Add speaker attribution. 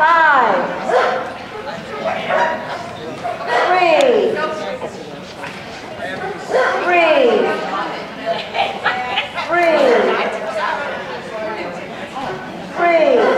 Speaker 1: Five, three, three, three, three.